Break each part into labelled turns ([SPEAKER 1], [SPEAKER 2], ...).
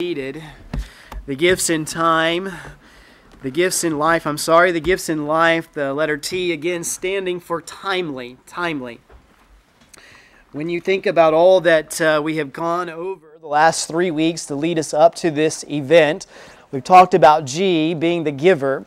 [SPEAKER 1] needed. The gifts in time, the gifts in life, I'm sorry, the gifts in life, the letter T again standing for timely, timely. When you think about all that uh, we have gone over the last three weeks to lead us up to this event, we've talked about G being the giver.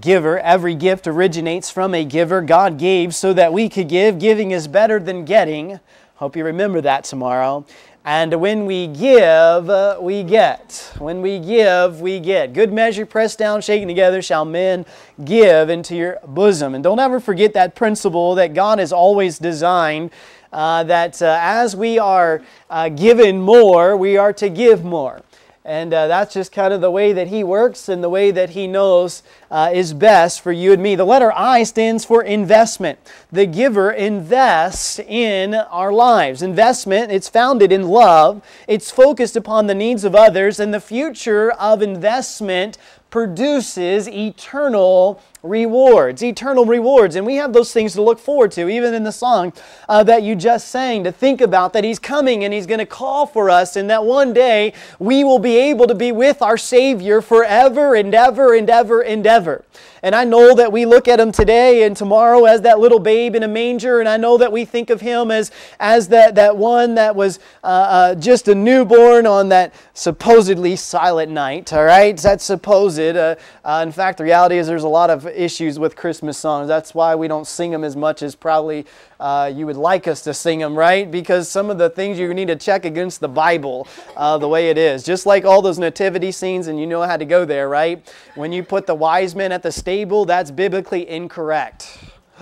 [SPEAKER 1] Giver, every gift originates from a giver. God gave so that we could give. Giving is better than getting. Hope you remember that tomorrow. And when we give, we get. When we give, we get. Good measure, pressed down, shaken together, shall men give into your bosom. And don't ever forget that principle that God has always designed uh, that uh, as we are uh, given more, we are to give more. And uh, that's just kind of the way that He works and the way that He knows uh, is best for you and me. The letter I stands for investment. The giver invests in our lives. Investment, it's founded in love, it's focused upon the needs of others, and the future of investment produces eternal rewards. Eternal rewards. And we have those things to look forward to, even in the song uh, that you just sang, to think about that He's coming and He's going to call for us, and that one day we will be able to be with our Savior forever and ever and ever and ever. And I know that we look at him today and tomorrow as that little babe in a manger, and I know that we think of him as, as that, that one that was uh, uh, just a newborn on that supposedly silent night, all right? That's supposed. Uh, uh, in fact, the reality is there's a lot of issues with Christmas songs. That's why we don't sing them as much as probably uh, you would like us to sing them, right? Because some of the things you need to check against the Bible uh, the way it is. Just like all those nativity scenes, and you know how to go there, right? When you put the wise men at the stable, that's biblically incorrect.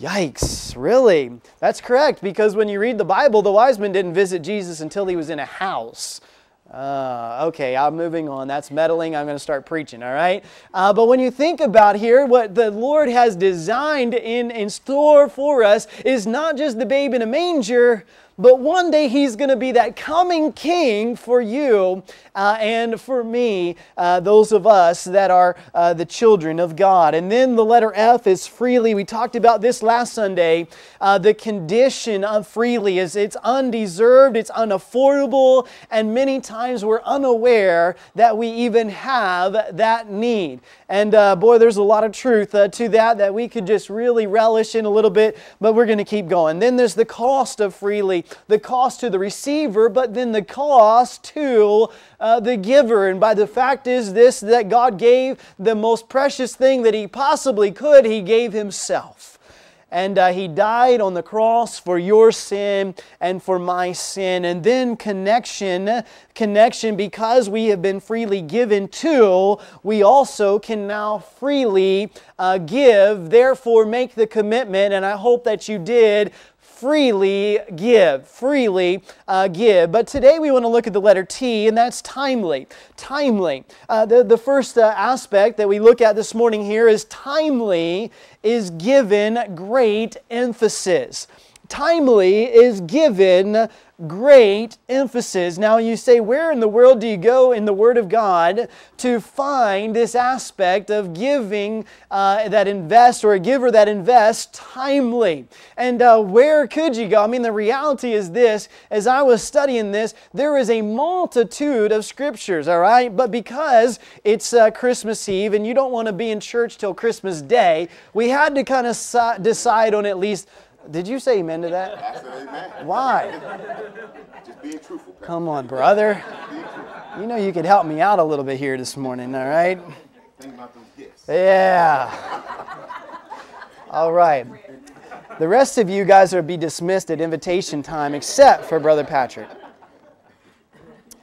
[SPEAKER 1] Yikes, really? That's correct because when you read the Bible, the wise men didn't visit Jesus until he was in a house. Uh, okay, I'm moving on. That's meddling. I'm going to start preaching, all right? Uh, but when you think about here, what the Lord has designed in, in store for us is not just the babe in a manger, but one day he's going to be that coming king for you uh, and for me, uh, those of us that are uh, the children of God. And then the letter F is freely. We talked about this last Sunday. Uh, the condition of freely is it's undeserved, it's unaffordable, and many times we're unaware that we even have that need. And uh, boy, there's a lot of truth uh, to that that we could just really relish in a little bit, but we're going to keep going. Then there's the cost of freely the cost to the receiver, but then the cost to uh, the giver. And by the fact is this that God gave the most precious thing that He possibly could, He gave Himself. And uh, he died on the cross for your sin and for my sin. And then connection connection because we have been freely given to we also can now freely uh, give. Therefore make the commitment and i hope that you did freely give. Freely uh, give. But today we want to look at the letter T, and that's timely. Timely. Uh, the, the first uh, aspect that we look at this morning here is timely is given great emphasis. Timely is given great emphasis. Now, you say, where in the world do you go in the Word of God to find this aspect of giving uh, that invests or a giver that invests timely? And uh, where could you go? I mean, the reality is this as I was studying this, there is a multitude of scriptures, all right? But because it's uh, Christmas Eve and you don't want to be in church till Christmas Day, we had to kind of decide on at least did you say amen to that?
[SPEAKER 2] I said amen.
[SPEAKER 1] Why?
[SPEAKER 2] Just being truthful. Pastor.
[SPEAKER 1] Come on, brother. You know you could help me out a little bit here this morning, all right?
[SPEAKER 2] Think about those gifts.
[SPEAKER 1] Yeah. All right. The rest of you guys are be dismissed at invitation time, except for Brother Patrick.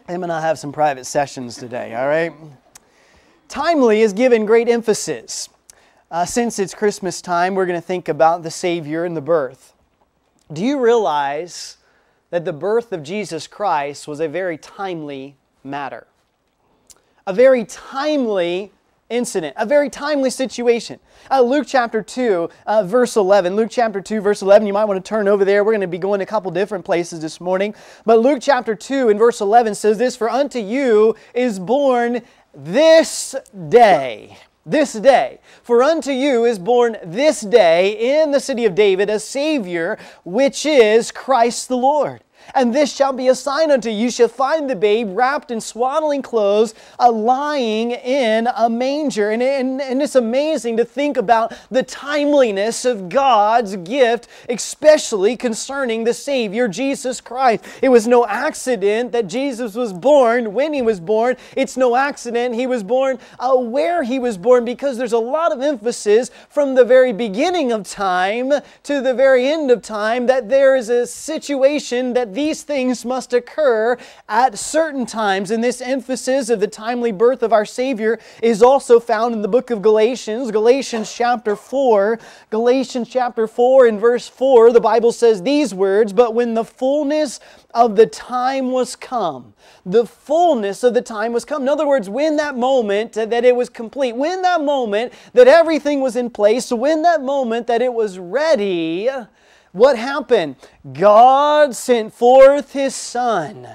[SPEAKER 1] Him and I have some private sessions today, all right? Timely is given great emphasis. Uh, since it's Christmas time, we're going to think about the Savior and the birth. Do you realize that the birth of Jesus Christ was a very timely matter? A very timely incident, a very timely situation. Uh, Luke chapter 2, uh, verse 11. Luke chapter 2, verse 11. You might want to turn over there. We're going to be going a couple different places this morning. But Luke chapter 2 in verse 11 says this For unto you is born this day this day. For unto you is born this day in the city of David a Savior, which is Christ the Lord. And this shall be a sign unto you. You shall find the babe wrapped in swaddling clothes, uh, lying in a manger. And, and, and it's amazing to think about the timeliness of God's gift, especially concerning the Savior, Jesus Christ. It was no accident that Jesus was born when he was born. It's no accident he was born uh, where he was born because there's a lot of emphasis from the very beginning of time to the very end of time that there is a situation that these things must occur at certain times. And this emphasis of the timely birth of our Savior is also found in the book of Galatians, Galatians chapter 4. Galatians chapter 4 in verse 4, the Bible says these words, But when the fullness of the time was come, the fullness of the time was come. In other words, when that moment that it was complete, when that moment that everything was in place, when that moment that it was ready, what happened? God sent forth His Son.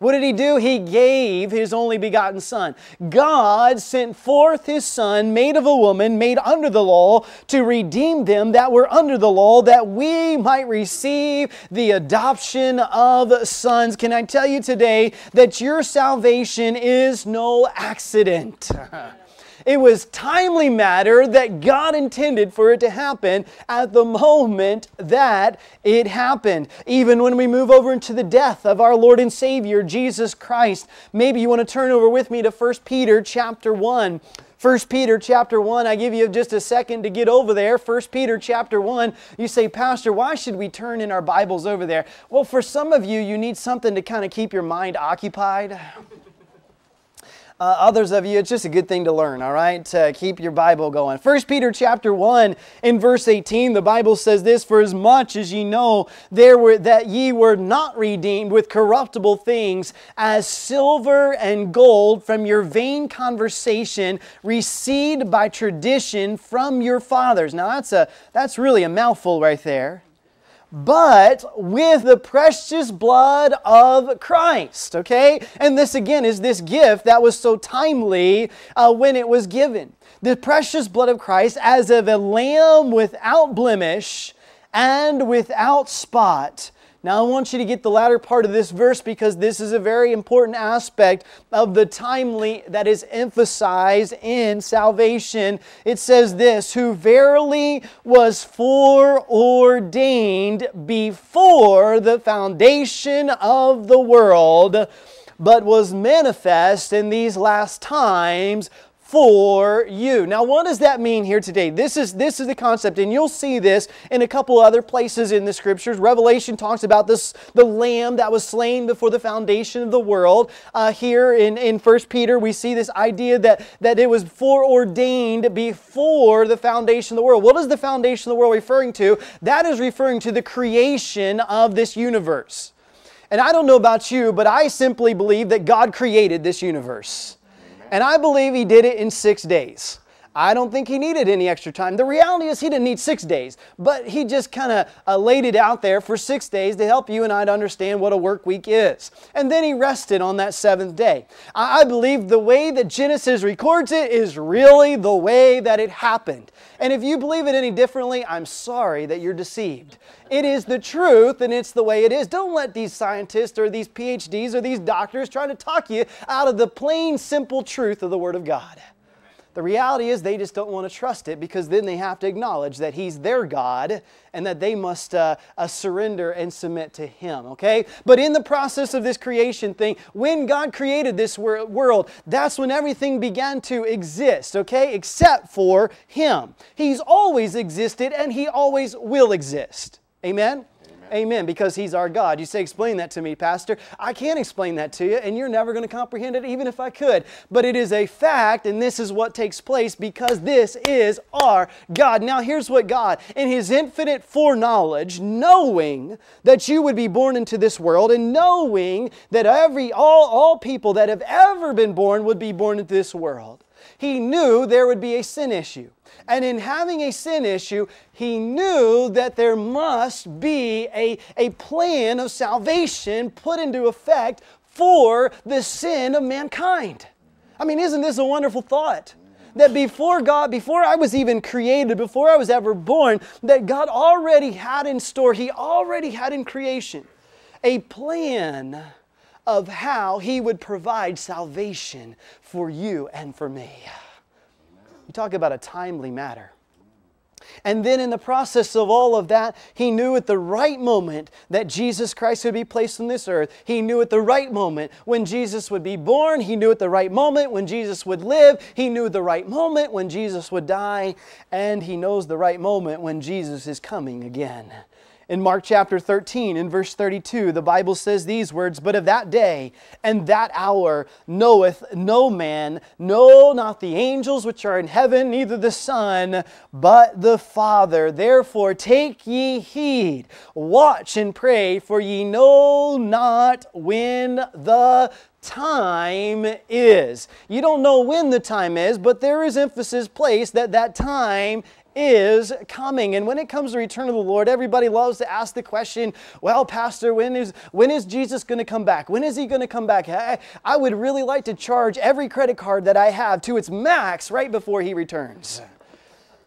[SPEAKER 1] What did he do? He gave his only begotten Son. God sent forth his Son, made of a woman, made under the law, to redeem them that were under the law, that we might receive the adoption of sons. Can I tell you today that your salvation is no accident? It was timely matter that God intended for it to happen at the moment that it happened. Even when we move over into the death of our Lord and Savior Jesus Christ, maybe you want to turn over with me to 1 Peter chapter 1. 1 Peter chapter 1, I give you just a second to get over there. 1 Peter chapter 1, you say, Pastor, why should we turn in our Bibles over there? Well, for some of you, you need something to kind of keep your mind occupied. Uh, others of you, it's just a good thing to learn, all right? To keep your Bible going. 1 Peter chapter 1 in verse 18, the Bible says this, For as much as ye know there were that ye were not redeemed with corruptible things as silver and gold from your vain conversation received by tradition from your fathers. Now that's a that's really a mouthful right there but with the precious blood of Christ. Okay? And this again is this gift that was so timely uh, when it was given. The precious blood of Christ as of a lamb without blemish and without spot now, I want you to get the latter part of this verse because this is a very important aspect of the timely that is emphasized in salvation. It says this Who verily was foreordained before the foundation of the world, but was manifest in these last times for you. Now, what does that mean here today? This is, this is the concept, and you'll see this in a couple other places in the scriptures. Revelation talks about this, the lamb that was slain before the foundation of the world. Uh, here in, in 1 Peter, we see this idea that, that it was foreordained before the foundation of the world. What is the foundation of the world referring to? That is referring to the creation of this universe. And I don't know about you, but I simply believe that God created this universe. And I believe he did it in six days. I don't think he needed any extra time. The reality is, he didn't need six days, but he just kind of uh, laid it out there for six days to help you and I to understand what a work week is. And then he rested on that seventh day. I, I believe the way that Genesis records it is really the way that it happened. And if you believe it any differently, I'm sorry that you're deceived. It is the truth and it's the way it is. Don't let these scientists or these PhDs or these doctors try to talk you out of the plain, simple truth of the Word of God. The reality is they just don't want to trust it because then they have to acknowledge that He's their God and that they must uh, uh, surrender and submit to Him, okay? But in the process of this creation thing, when God created this wor- world, that's when everything began to exist, okay? Except for Him. He's always existed and He always will exist. Amen? Amen. Because He's our God. You say, explain that to me, Pastor. I can't explain that to you, and you're never going to comprehend it, even if I could. But it is a fact, and this is what takes place because this is our God. Now, here's what God, in His infinite foreknowledge, knowing that you would be born into this world, and knowing that every all, all people that have ever been born would be born into this world, He knew there would be a sin issue. And in having a sin issue, he knew that there must be a, a plan of salvation put into effect for the sin of mankind. I mean, isn't this a wonderful thought? That before God, before I was even created, before I was ever born, that God already had in store, He already had in creation a plan of how He would provide salvation for you and for me. You talk about a timely matter. And then, in the process of all of that, he knew at the right moment that Jesus Christ would be placed on this earth. He knew at the right moment when Jesus would be born. He knew at the right moment when Jesus would live. He knew the right moment when Jesus would die. And he knows the right moment when Jesus is coming again. In Mark chapter 13, in verse 32, the Bible says these words But of that day and that hour knoweth no man, no, not the angels which are in heaven, neither the Son, but the Father. Therefore take ye heed, watch and pray, for ye know not when the time is. You don't know when the time is, but there is emphasis placed that that time is coming. And when it comes to return of the Lord, everybody loves to ask the question, well, Pastor, when is, when is Jesus going to come back? When is he going to come back? I, I would really like to charge every credit card that I have to its max right before he returns.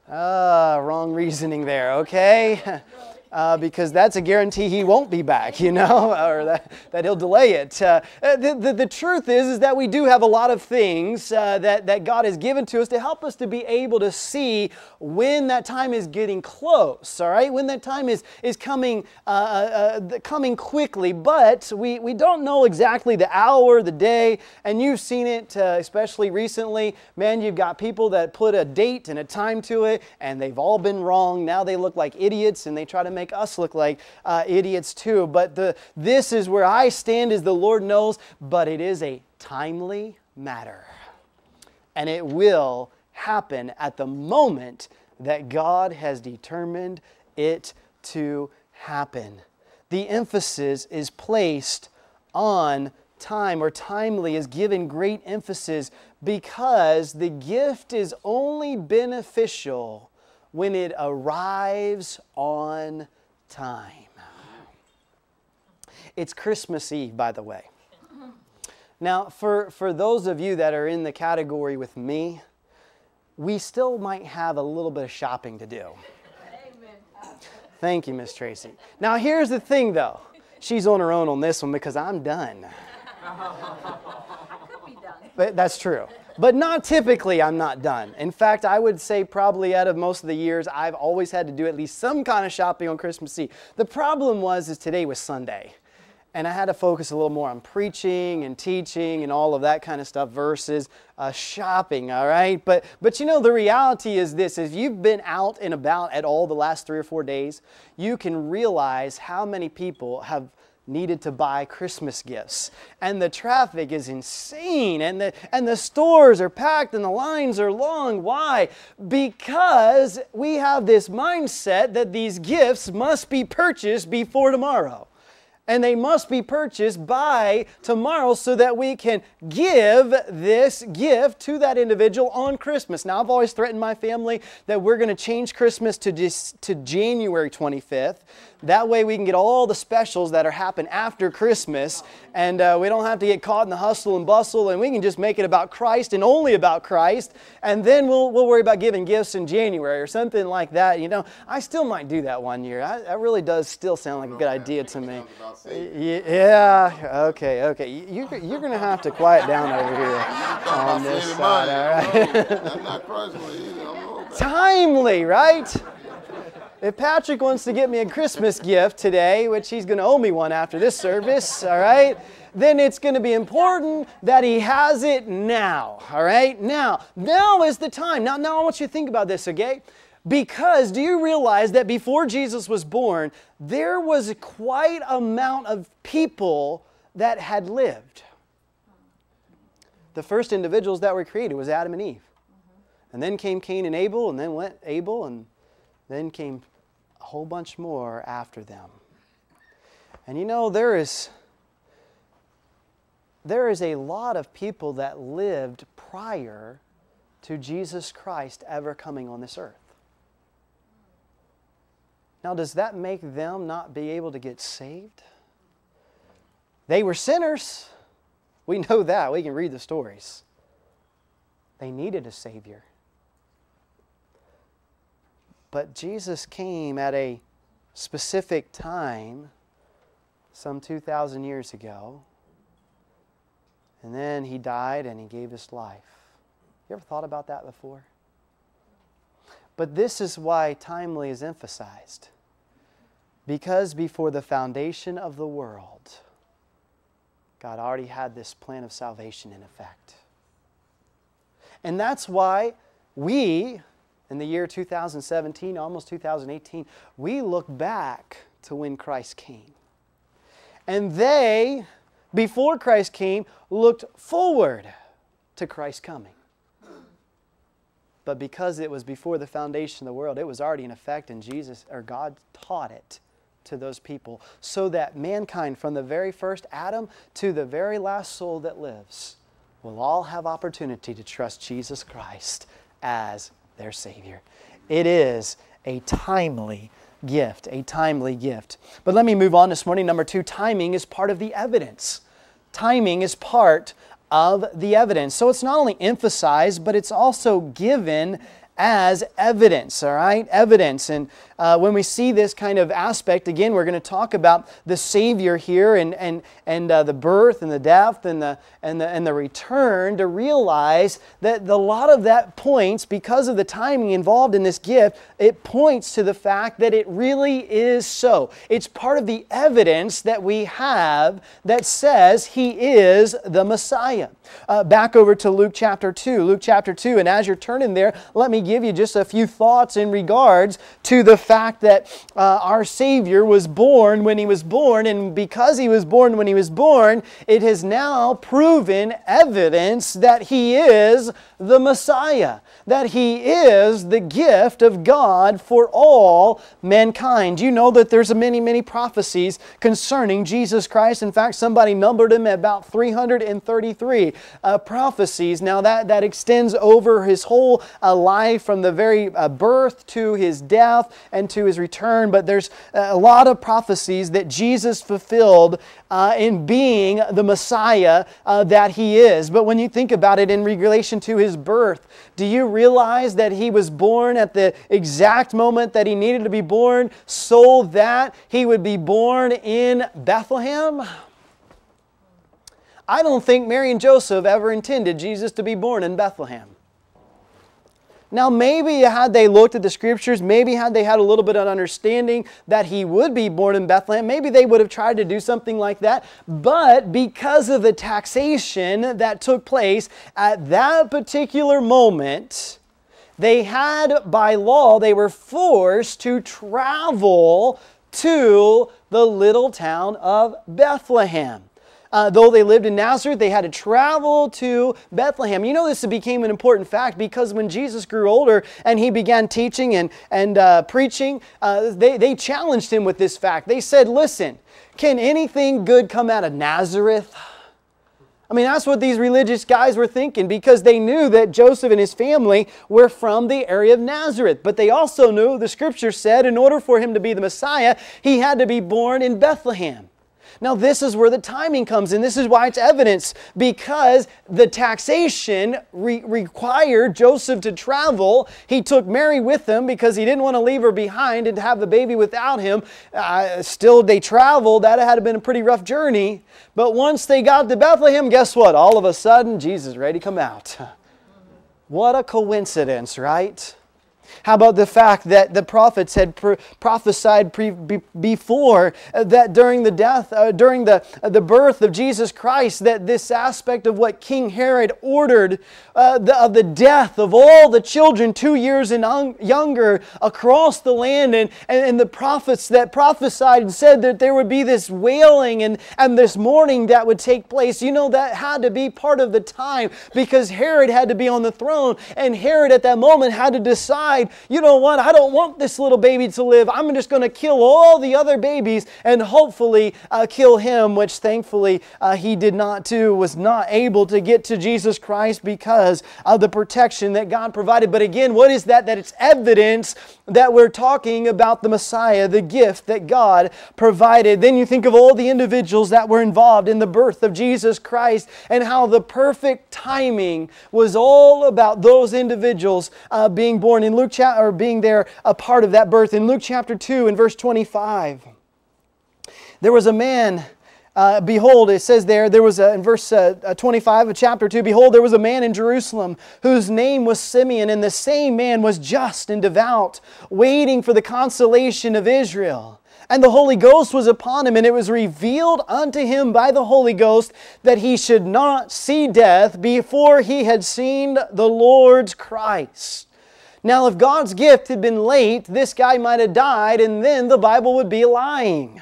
[SPEAKER 1] Ah, wrong reasoning there, okay? uh, because that's a guarantee he won't be back, you know, or that, that he'll delay it. Uh, the, the, the, truth is, is that we do have a lot of things uh, that, that God has given to us to help us to be able to see when that time is getting close, all right? When that time is, is coming, uh, uh, uh, coming quickly, but we, we don't know exactly the hour, the day, and you've seen it, especially recently. Man, you've got people that put a date and a time to it, and they've all been wrong. Now they look like idiots, and they try to make make us look like uh, idiots too. But the, this is where I stand, as the Lord knows, but it is a timely matter. And it will happen at the moment that God has determined it to happen. The emphasis is placed on time or timely is given great emphasis because the gift is only beneficial when it arrives on time. It's Christmas Eve, by the way. Now, for, for those of you that are in the category with me, we still might have a little bit of shopping to do. Amen. Thank you, Miss Tracy. Now, here's the thing, though. She's on her own on this one because I'm done. But that's true. But not typically, I'm not done. In fact, I would say probably out of most of the years, I've always had to do at least some kind of shopping on Christmas Eve. The problem was is today was Sunday. And I had to focus a little more on preaching and teaching and all of that kind of stuff versus uh, shopping, all right? But, but you know, the reality is this, if you've been out and about at all the last three or four days, you can realize how many people have needed to buy Christmas gifts. And the traffic is insane, and the, and the stores are packed, and the lines are long. Why? Because we have this mindset that these gifts must be purchased before tomorrow and they must be purchased by tomorrow so that we can give this gift to that individual on Christmas. Now, I've always threatened my family that we're going to change Christmas to, just, to January 25th that way we can get all the specials that are happen after Christmas, and uh, we don't have to get caught in the hustle and bustle, and we can just make it about Christ and only about Christ, and then we'll, we'll worry about giving gifts in January or something like that. You know, I still might do that one year. I, that really does still sound like a good idea to me. Yeah, okay, okay. You, you're going to have to quiet down over here on this side, all right? Timely, right? If Patrick wants to get me a Christmas gift today, which he's going to owe me one after this service, all right, then it's going to be important that he has it now, all right? Now, now is the time. Now, now I want you to think about this, okay? Because do you realize that before Jesus was born, there was quite a amount of people that had lived. The first individuals that were created was Adam and Eve. And then came Cain and Abel, and then went Abel, and then came whole bunch more after them. And you know, there is, there is a lot of people that lived prior to Jesus Christ ever coming on this earth. Now, does that make them not be able to get saved? They were sinners. We know that. We can read the stories. They needed a Savior. But Jesus came at a specific time some 2,000 years ago. And then he died and he gave his life. You ever thought about that before? But this is why timely is emphasized. Because before the foundation of the world, God already had this plan of salvation in effect. And that's why we, in the year 2017, almost 2018, we look back to when Christ came. And they, before Christ came, looked forward to Christ coming. But because it was before the foundation of the world, it was already in effect, and Jesus or God taught it to those people so that mankind, from the very first Adam to the very last soul that lives, will all have opportunity to trust Jesus Christ as their Savior. It is a timely gift, a timely gift. But let me move on this morning. Number two, timing is part of the evidence. Timing is part of the evidence. So it's not only emphasized, but it's also given as evidence, all right? Evidence. And uh, when we see this kind of aspect, again, we're going to talk about the Savior here and, and, and uh, the birth and the death and the, and, the, and the return to realize that a lot of that points, because of the timing involved in this gift, it points to the fact that it really is so. It's part of the evidence that we have that says He is the Messiah. Uh, back over to Luke chapter 2. Luke chapter 2, and as you're turning there, let me give you just a few thoughts in regards to the fact that uh, our Savior was born when He was born, and because He was born when He was born, it has now proven evidence that He is the Messiah, that He is the gift of God for all mankind. You know that there's a many, many prophecies concerning Jesus Christ. In fact, somebody numbered them at about 333 uh, prophecies. Now, that, that extends over His whole uh, life from the very uh, birth to His death and to His return. But there's a lot of prophecies that Jesus fulfilled uh, in being the Messiah uh, that He is. But when you think about it in relation to His birth, do you realize that He was born at the exact moment that He needed to be born so that He would be born in Bethlehem? I don't think Mary and Joseph ever intended Jesus to be born in Bethlehem. Now, maybe had they looked at the scriptures, maybe had they had a little bit of understanding that he would be born in Bethlehem, maybe they would have tried to do something like that. But because of the taxation that took place at that particular moment, they had, by law, they were forced to travel to the little town of Bethlehem. Uh, though they lived in Nazareth, they had to travel to Bethlehem. You know, this became an important fact because when Jesus grew older and he began teaching and, and uh, preaching, uh, they, they challenged him with this fact. They said, Listen, can anything good come out of Nazareth? I mean, that's what these religious guys were thinking because they knew that Joseph and his family were from the area of Nazareth. But they also knew, the scripture said, in order for him to be the Messiah, he had to be born in Bethlehem. Now, this is where the timing comes in. This is why it's evidence because the taxation re- required Joseph to travel. He took Mary with him because he didn't want to leave her behind and have the baby without him. Uh, still, they traveled. That had been a pretty rough journey. But once they got to Bethlehem, guess what? All of a sudden, Jesus ready to come out. What a coincidence, right? How about the fact that the prophets had prophesied be- before uh, that during the death, uh, during the, uh, the birth of Jesus Christ, that this aspect of what King Herod ordered uh, the, of the death of all the children two years and un- younger across the land, and, and, and the prophets that prophesied and said that there would be this wailing and, and this mourning that would take place, you know, that had to be part of the time because Herod had to be on the throne, and Herod at that moment had to decide you know what, I don't want this little baby to live. I'm just going to kill all the other babies and hopefully uh, kill him, which thankfully uh, he did not do, was not able to get to Jesus Christ because of the protection that God provided. But again, what is that? That it's evidence that we're talking about the Messiah, the gift that God provided. Then you think of all the individuals that were involved in the birth of Jesus Christ and how the perfect timing was all about those individuals uh, being born. In Luke chapter, or being there a part of that birth, in Luke chapter 2 and verse 25. There was a man, uh, behold, it says there, there was a, in verse uh, uh 25 of chapter 2, behold, there was a man in Jerusalem whose name was Simeon, and the same man was just and devout, waiting for the consolation of Israel. And the Holy Ghost was upon him, and it was revealed unto him by the Holy Ghost that he should not see death before he had seen the Lord's Christ. Now, if God's gift had been late, this guy might have died, and then the Bible would be lying.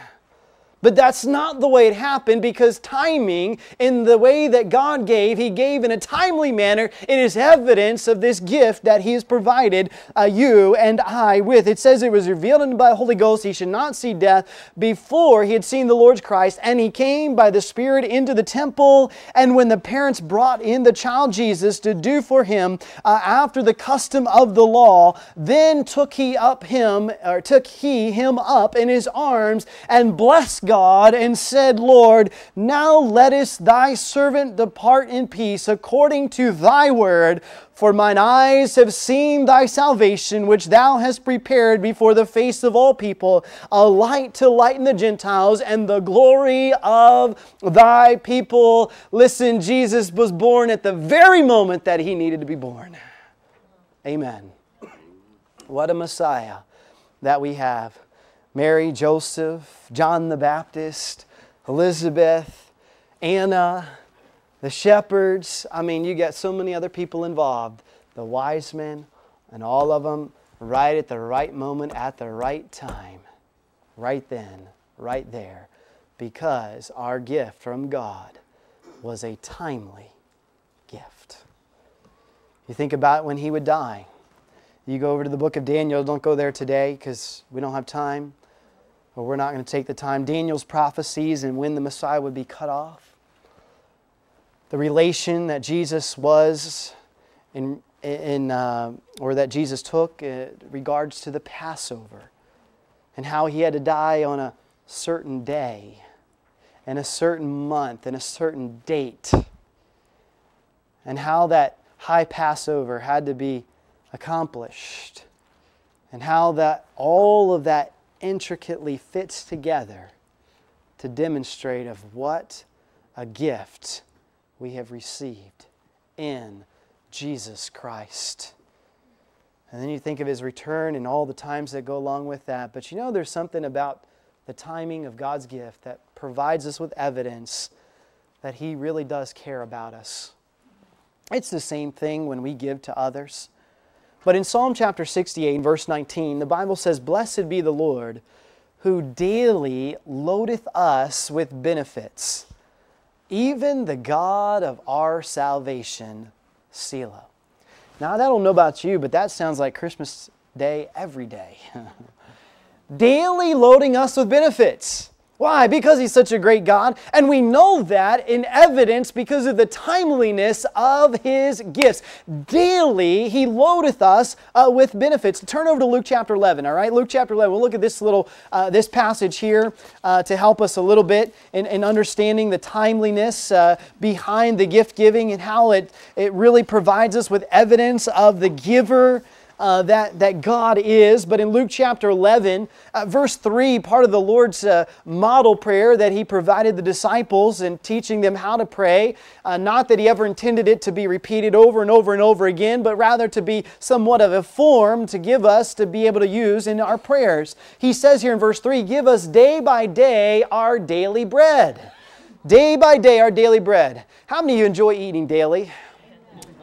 [SPEAKER 1] But that's not the way it happened because timing, in the way that God gave, He gave in a timely manner. It is evidence of this gift that He has provided uh, you and I with. It says it was revealed unto by the Holy Ghost He should not see death before He had seen the Lord's Christ. And He came by the Spirit into the temple. And when the parents brought in the child Jesus to do for Him uh, after the custom of the law, then took He up Him, or took He Him up in His arms and blessed God God and said, Lord, now lettest thy servant depart in peace according to thy word. For mine eyes have seen thy salvation, which thou hast prepared before the face of all people, a light to lighten the Gentiles and the glory of thy people. Listen, Jesus was born at the very moment that he needed to be born. Amen. What a Messiah that we have. Mary, Joseph, John the Baptist, Elizabeth, Anna, the shepherds. I mean, you got so many other people involved. The wise men, and all of them right at the right moment, at the right time, right then, right there, because our gift from God was a timely gift. You think about when he would die. You go over to the book of Daniel, don't go there today because we don't have time or we're not going to take the time. Daniel's prophecies and when the Messiah would be cut off. The relation that Jesus was in, in uh, or that Jesus took in regards to the Passover and how he had to die on a certain day and a certain month and a certain date and how that high Passover had to be accomplished and how that all of that intricately fits together to demonstrate of what a gift we have received in Jesus Christ. And then you think of his return and all the times that go along with that. But you know, there's something about the timing of God's gift that provides us with evidence that he really does care about us. It's the same thing when we give to others. But in Psalm chapter 68, verse 19, the Bible says, Blessed be the Lord who daily loadeth us with benefits, even the God of our salvation, Selah. Now, I don't know about you, but that sounds like Christmas Day every day. daily loading us with benefits. Why? Because He's such a great God. And we know that in evidence because of the timeliness of His gifts. Daily, He loadeth us uh, with benefits. Turn over to Luke chapter 11, all right? Luke chapter 11. We'll look at this little, uh, this passage here uh, to help us a little bit in, in understanding the timeliness uh, behind the gift giving and how it, it really provides us with evidence of the giver uh, that, that God is. But in Luke chapter 11, uh, verse 3, part of the Lord's uh, model prayer that He provided the disciples and teaching them how to pray, uh, not that He ever intended it to be repeated over and over and over again, but rather to be somewhat of a form to give us to be able to use in our prayers. He says here in verse 3 Give us day by day our daily bread. Day by day, our daily bread. How many of you enjoy eating daily?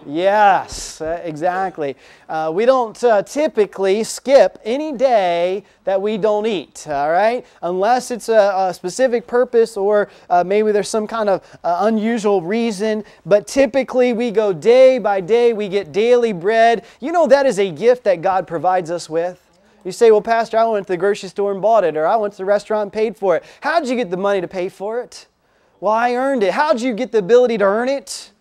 [SPEAKER 1] Yes, uh, exactly. Uh, we don't uh, typically skip any day that we don't eat, all right? Unless it's a, a specific purpose or uh, maybe there's some kind of uh, unusual reason. But typically we go day by day, we get daily bread. You know, that is a gift that God provides us with. You say, well, Pastor, I went to the grocery store and bought it, or I went to the restaurant and paid for it. How did you get the money to pay for it? Well, I earned it. How did you get the ability to earn it?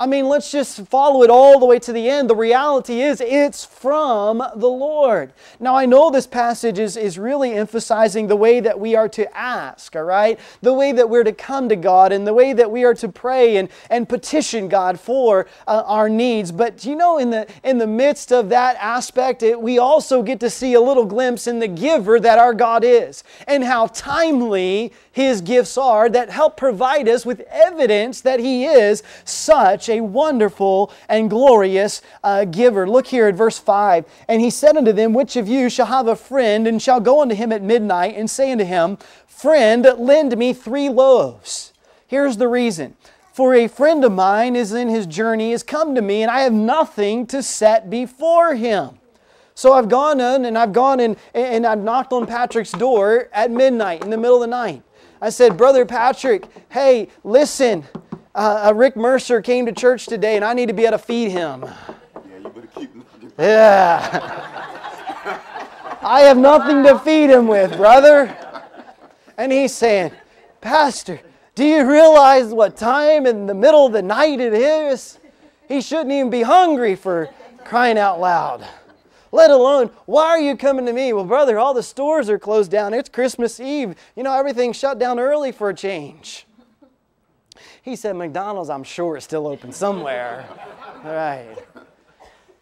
[SPEAKER 1] I mean, let's just follow it all the way to the end. The reality is, it's from the Lord. Now, I know this passage is, is really emphasizing the way that we are to ask, all right? The way that we're to come to God and the way that we are to pray and, and petition God for uh, our needs. But you know, in the, in the midst of that aspect, it, we also get to see a little glimpse in the giver that our God is and how timely His gifts are that help provide us with evidence that He is such a wonderful and glorious uh, giver. Look here at verse 5. And he said unto them, Which of you shall have a friend, and shall go unto him at midnight, and say unto him, Friend, lend me three loaves. Here's the reason. For a friend of mine is in his journey, has come to me, and I have nothing to set before him. So I've gone in and I've gone in and I've knocked on Patrick's door at midnight in the middle of the night. I said, Brother Patrick, hey, listen, uh, uh, Rick Mercer came to church today and I need to be able to feed him.
[SPEAKER 2] Yeah, you better keep looking.
[SPEAKER 1] Yeah. I have nothing to feed him with, brother. And he's saying, Pastor, do you realize what time in the middle of the night it is? He shouldn't even be hungry for crying out loud. Let alone, why are you coming to me? Well, brother, all the stores are closed down. It's Christmas Eve. You know, everything's shut down early for a change. He said, McDonald's, I'm sure, is still open somewhere. right.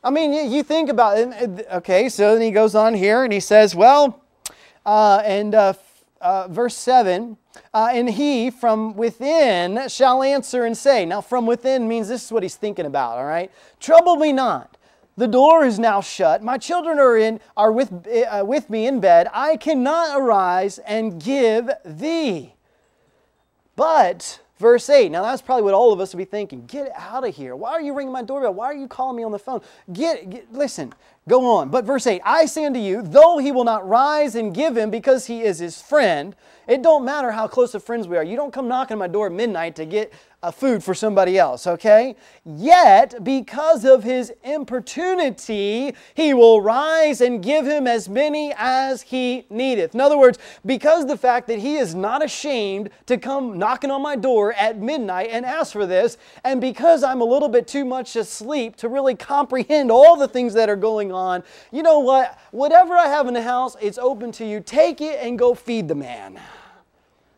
[SPEAKER 1] I mean, you, think about it. Okay, so then he goes on here and he says, well, uh, and uh, uh, verse 7 uh, and he from within shall answer and say. Now, from within means this is what he's thinking about, all right? Trouble me not. The door is now shut. My children are in are with uh, with me in bed. I cannot arise and give thee. But Verse 8. Now, that's probably what all of us would be thinking. Get out of here. Why are you ringing my doorbell? Why are you calling me on the phone? Get, get, listen, go on. But verse 8 I say unto you, though he will not rise and give him because he is his friend, it don't matter how close of friends we are. You don't come knocking on my door at midnight to get food for somebody else, okay? Yet, because of his importunity, he will rise and give him as many as he needeth. In other words, because the fact that he is not ashamed to come knocking on my door at midnight and ask for this, and because I'm a little bit too much asleep to really comprehend all the things that are going on, you know what? Whatever I have in the house, it's open to you. Take it and go feed the man.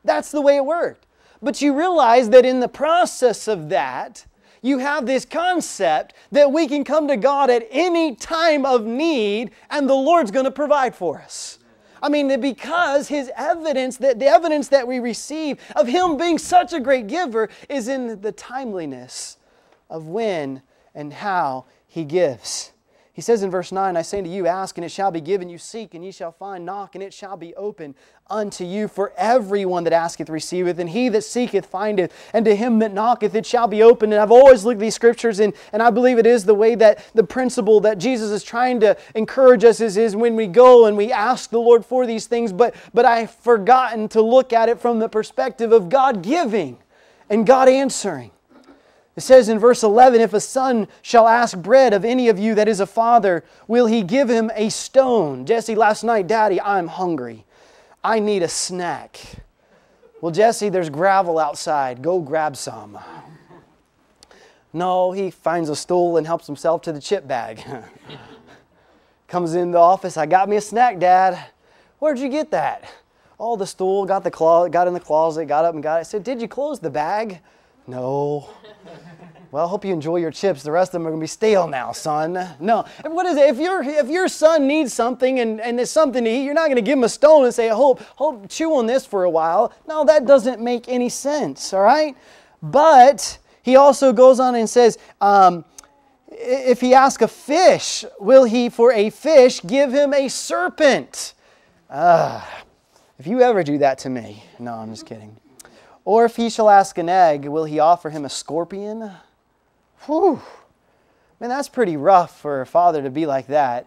[SPEAKER 1] That's the way it worked. But you realize that in the process of that, you have this concept that we can come to God at any time of need and the Lord's going to provide for us. I mean, because His evidence, that the evidence that we receive of Him being such a great giver is in the timeliness of when and how He gives. He says in verse 9, I say to you, ask and it shall be given you, seek and ye shall find, knock and it shall be open unto you. For everyone that asketh receiveth, and he that seeketh findeth, and to him that knocketh it shall be opened. And I've always looked at these scriptures, and, and I believe it is the way that the principle that Jesus is trying to encourage us is, is when we go and we ask the Lord for these things, but, but I've forgotten to look at it from the perspective of God giving and God answering. It says in verse 11 If a son shall ask bread of any of you that is a father, will he give him a stone? Jesse, last night, Daddy, I'm hungry. I need a snack. Well, Jesse, there's gravel outside. Go grab some. No, he finds a stool and helps himself to the chip bag. Comes in the office. I got me a snack, Dad. Where'd you get that? Oh, the stool, got the closet, got in the closet, got up and got it. I said, Did you close the bag? No. Well, I hope you enjoy your chips. The rest of them are to be stale now, son. No. What is it? If, your if your son needs something and, and there's something to eat, you're not going to give him a stone and say, hope, hope, chew on this for a while. No, that doesn't make any sense, all right? But he also goes on and says, um, if he ask a fish, will he for a fish give him a serpent? Ah, if you ever do that to me. No, I'm just kidding. Or if he shall ask an egg, will he offer him a scorpion? Whew. Man, that's pretty rough for a father to be like that.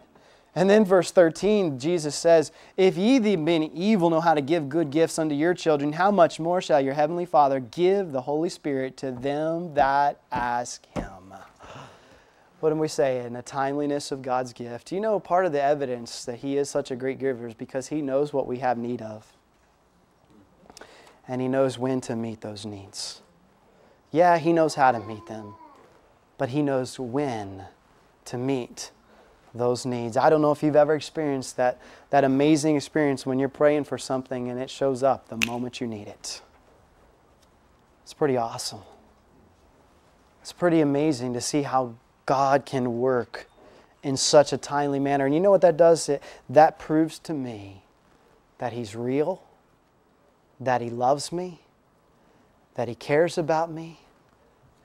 [SPEAKER 1] And then verse 13, Jesus says, If ye the being evil know how to give good gifts unto your children, how much more shall your heavenly Father give the Holy Spirit to them that ask him? What do we saying? The timeliness of God's gift. You know, part of the evidence that he is such a great giver is because he knows what we have need of and He knows when to meet those needs. Yeah, He knows how to meet them. But He knows when to meet those needs. I don't know if you've ever experienced that, that amazing experience when you're praying for something and it shows up the moment you need it. It's pretty awesome. It's pretty amazing to see how God can work in such a timely manner. And you know what that does? It, that proves to me that He's real, that He loves me, that He cares about me,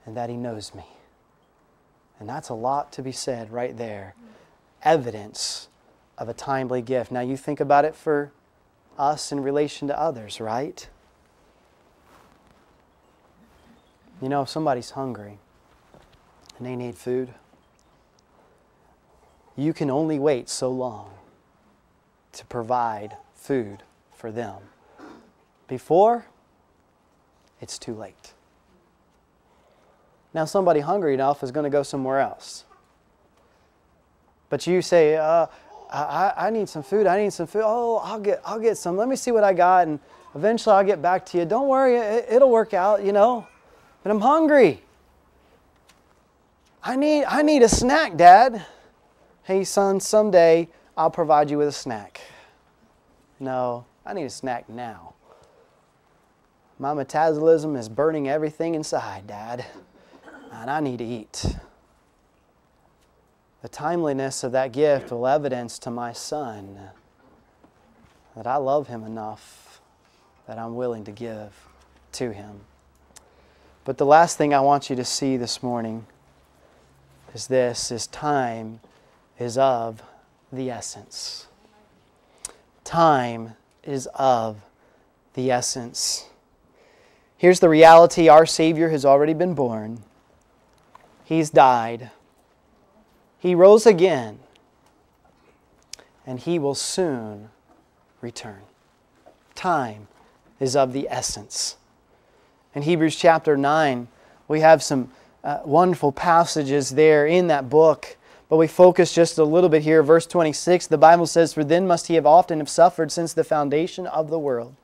[SPEAKER 1] and that He knows me. And that's a lot to be said right there. Evidence of a timely gift. Now, you think about it for us in relation to others, right? You know, if somebody's hungry and they need food, you can only wait so long to provide food for them. Before, it's too late. Now, somebody hungry enough is going to go somewhere else. But you say, uh, I, I need some food. I need some food. Oh, I'll get, I'll get some. Let me see what I got, and eventually I'll get back to you. Don't worry, it, it'll work out, you know. But I'm hungry. I need, I need a snack, Dad. Hey, son, someday I'll provide you with a snack. No, I need a snack now. My metabolism is burning everything inside, Dad, and I need to eat. The timeliness of that gift will evidence to my son that I love him enough that I'm willing to give to him. But the last thing I want you to see this morning is this is time is of the essence. Time is of the essence. Here's the reality our Savior has already been born. He's died. He rose again. And He will soon return. Time is of the essence. In Hebrews chapter 9, we have some uh, wonderful passages there in that book. But we focus just a little bit here. Verse 26, the Bible says, For then must he have often have suffered since the foundation of the world.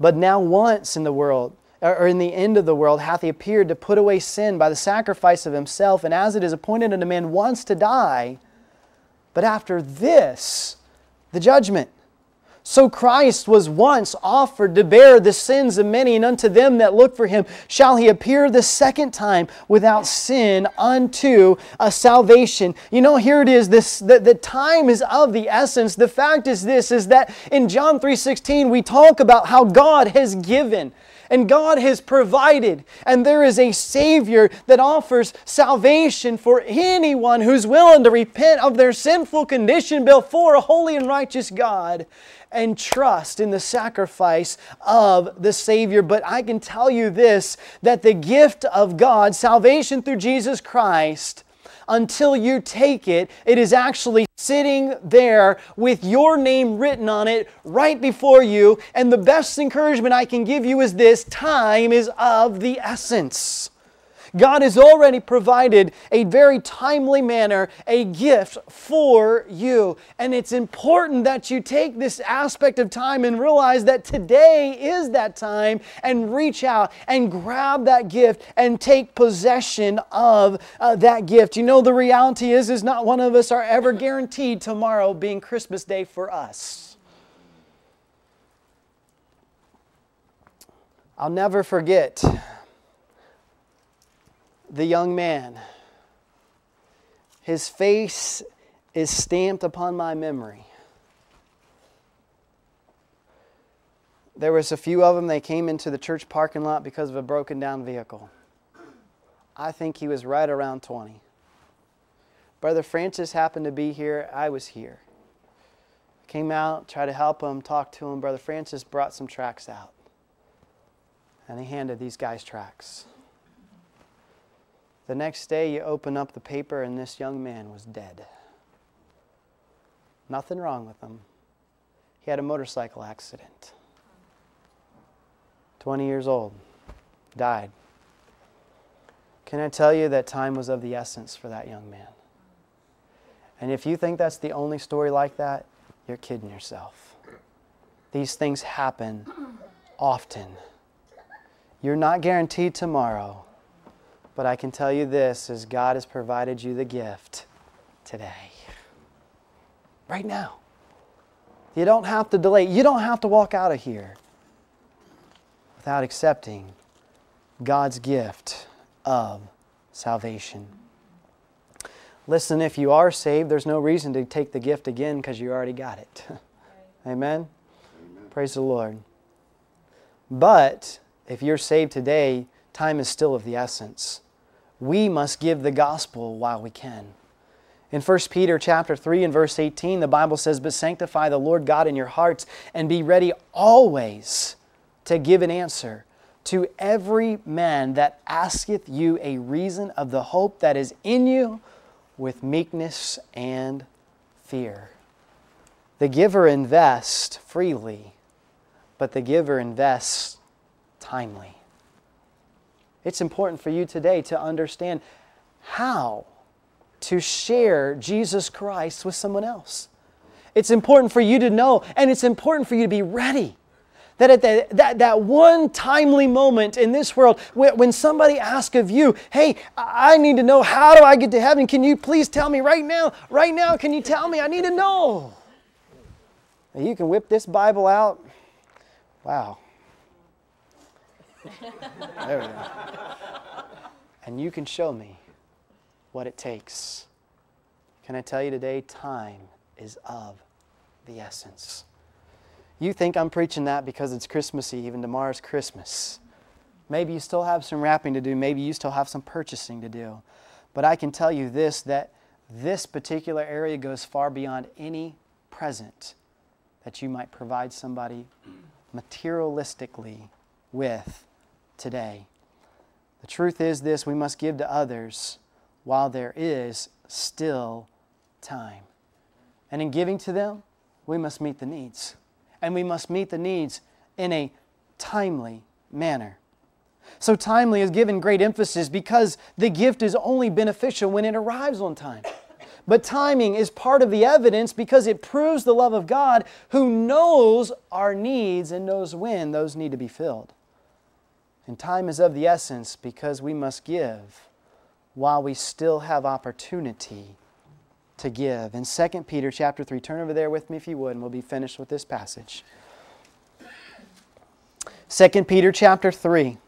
[SPEAKER 1] But now once in the world, or in the end of the world, hath he appeared to put away sin by the sacrifice of himself. And as it is appointed unto man once to die, but after this, the judgment. So Christ was once offered to bear the sins of many, and unto them that look for him shall he appear the second time without sin unto a salvation. You know, here it is, this the, the time is of the essence. The fact is this is that in John 3:16 we talk about how God has given and God has provided, and there is a Savior that offers salvation for anyone who's willing to repent of their sinful condition before a holy and righteous God and trust in the sacrifice of the Savior. But I can tell you this that the gift of God, salvation through Jesus Christ, until you take it, it is actually sitting there with your name written on it right before you. And the best encouragement I can give you is this time is of the essence. God has already provided a very timely manner a gift for you. And it's important that you take this aspect of time and realize that today is that time and reach out and grab that gift and take possession of uh, that gift. You know, the reality is, is not one of us are ever guaranteed tomorrow being Christmas Day for us. I'll never forget the young man. His face is stamped upon my memory. There was a few of them, they came into the church parking lot because of a broken down vehicle. I think he was right around 20. Brother Francis happened to be here. I was here. Came out, tried to help him, talked to him. Brother Francis brought some tracks out. And he handed these guys tracks. The next day, you open up the paper, and this young man was dead. Nothing wrong with him. He had a motorcycle accident. 20 years old, died. Can I tell you that time was of the essence for that young man? And if you think that's the only story like that, you're kidding yourself. These things happen often. You're not guaranteed tomorrow But I can tell you this as God has provided you the gift today. Right now. You don't have to delay. You don't have to walk out of here without accepting God's gift of salvation. Listen, if you are saved, there's no reason to take the gift again because you already got it. Amen? Amen? Praise the Lord. But if you're saved today, time is still of the essence. We must give the gospel while we can. In 1 Peter chapter 3 and verse 18, the Bible says, But sanctify the Lord God in your hearts, and be ready always to give an answer to every man that asketh you a reason of the hope that is in you with meekness and fear. The giver invests freely, but the giver invests timely. It's important for you today to understand how to share Jesus Christ with someone else. It's important for you to know, and it's important for you to be ready. That at the, that, that one timely moment in this world, when somebody asks of you, hey, I need to know how do I get to heaven? Can you please tell me right now? Right now, can you tell me? I need to know. You can whip this Bible out. Wow. There we go. And you can show me what it takes. Can I tell you today, time is of the essence. You think I'm preaching that because it's Christmas Eve and tomorrow's Christmas. Maybe you still have some wrapping to do, maybe you still have some purchasing to do. But I can tell you this that this particular area goes far beyond any present that you might provide somebody materialistically with today. The truth is this we must give to others while there is still time. And in giving to them, we must meet the needs. And we must meet the needs in a timely manner. So, timely is given great emphasis because the gift is only beneficial when it arrives on time. But timing is part of the evidence because it proves the love of God who knows our needs and knows when those need to be filled. And time is of the essence because we must give while we still have opportunity to give. In 2 Peter chapter 3, turn over there with me if you would, and we'll be finished with this passage. 2 Peter chapter 3.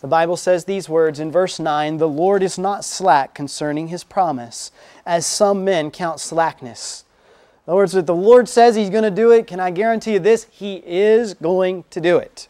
[SPEAKER 1] The Bible says these words in verse 9 The Lord is not slack concerning his promise, as some men count slackness. In other words, if the Lord says he's going to do it, can I guarantee you this? He is going to do it.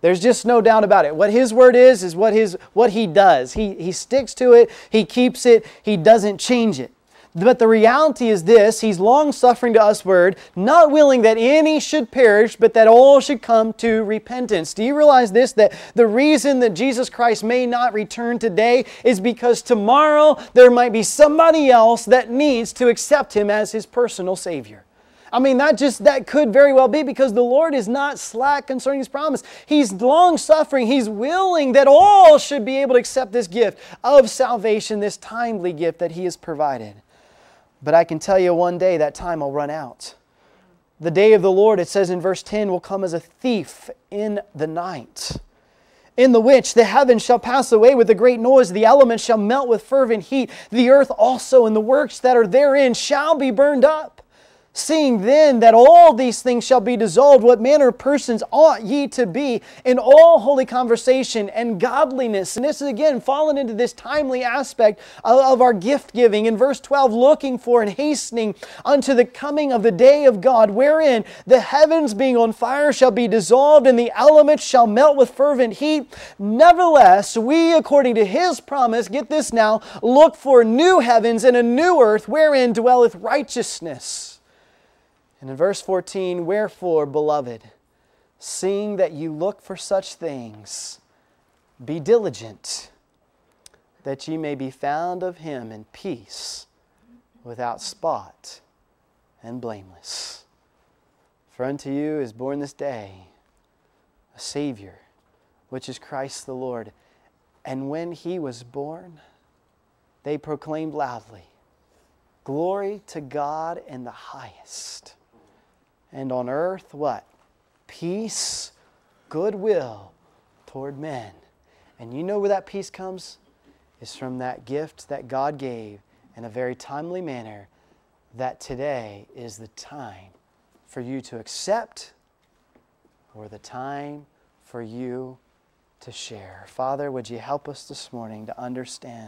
[SPEAKER 1] There's just no doubt about it. What his word is, is what, his, what he does. He, he sticks to it, he keeps it, he doesn't change it. But the reality is this He's long suffering to us, word, not willing that any should perish, but that all should come to repentance. Do you realize this? That the reason that Jesus Christ may not return today is because tomorrow there might be somebody else that needs to accept Him as His personal Savior. I mean, that just that could very well be because the Lord is not slack concerning his promise. He's long suffering. He's willing that all should be able to accept this gift of salvation, this timely gift that he has provided. But I can tell you one day that time will run out. The day of the Lord, it says in verse 10, will come as a thief in the night in the which the heavens shall pass away with a great noise, the elements shall melt with fervent heat, the earth also and the works that are therein shall be burned up. Seeing then that all these things shall be dissolved, what manner of persons ought ye to be in all holy conversation and godliness? And this is again fallen into this timely aspect of our gift giving. In verse 12, looking for and hastening unto the coming of the day of God, wherein the heavens being on fire shall be dissolved, and the elements shall melt with fervent heat. Nevertheless, we, according to his promise, get this now, look for new heavens and a new earth wherein dwelleth righteousness. And in verse 14, wherefore, beloved, seeing that you look for such things, be diligent that ye may be found of him in peace, without spot and blameless. For unto you is born this day a Savior, which is Christ the Lord. And when he was born, they proclaimed loudly, Glory to God in the highest and on earth what? Peace, goodwill toward men. And you know where that peace comes? Is from that gift that God gave in a very timely manner that today is the time for you to accept or the time for you to share. Father, would you help us this morning to understand?